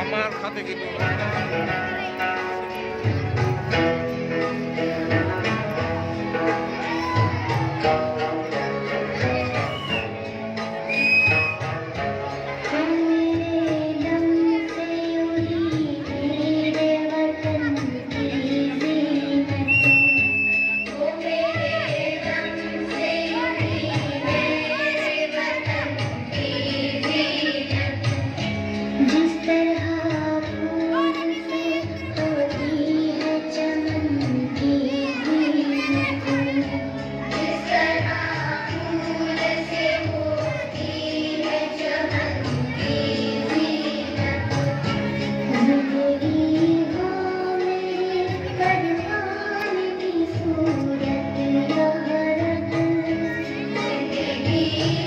আমার খাতে কিন্তু Thank you.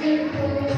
Thank you.